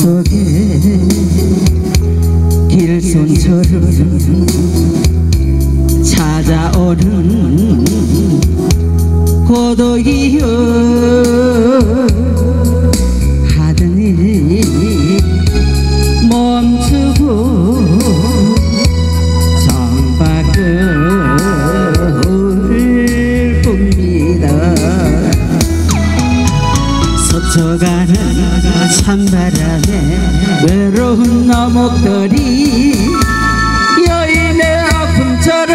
속에 길손처럼 찾아오는 고독이여. 찬바람에 외로운 나목들이 여인의 아픔처럼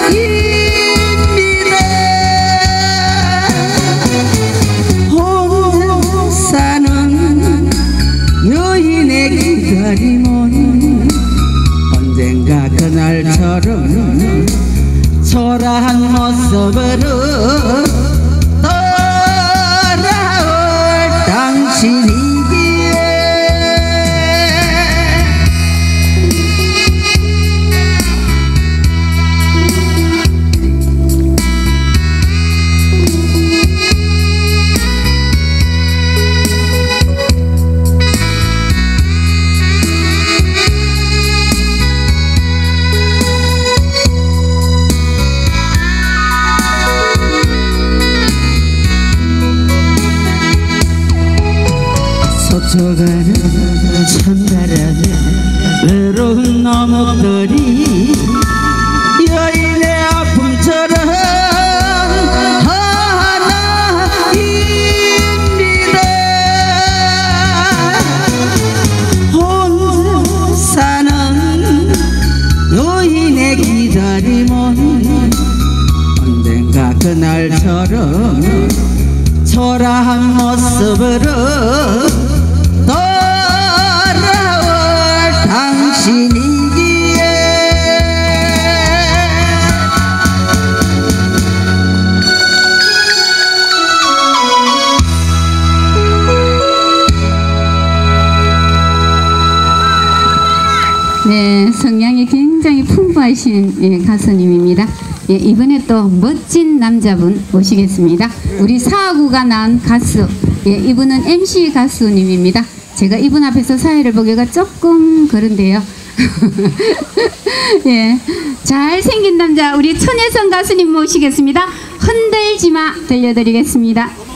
흔들립니다. 혼자 사는 여인의 기다림은 언젠가 그날처럼 초라한 모습으로 서쳐가는 찬바람에 외로운 나무들이 여인의 아픔처럼 하나입니다. 혼자 사는 여인의 기다림은 언젠가 그날처럼 초라한 모습으로 네, 성량이 굉장히 풍부하신 예, 가수님입니다. 예, 이번에 또 멋진 남자분 모시겠습니다. 우리 사구가 난 가수, 예, 이분은 MC 가수님입니다. 제가 이분 앞에서 사회를 보기가 조금 그런데요. 예, 잘생긴 남자 우리 천혜성 가수님 모시겠습니다. 흔들지 마 들려드리겠습니다.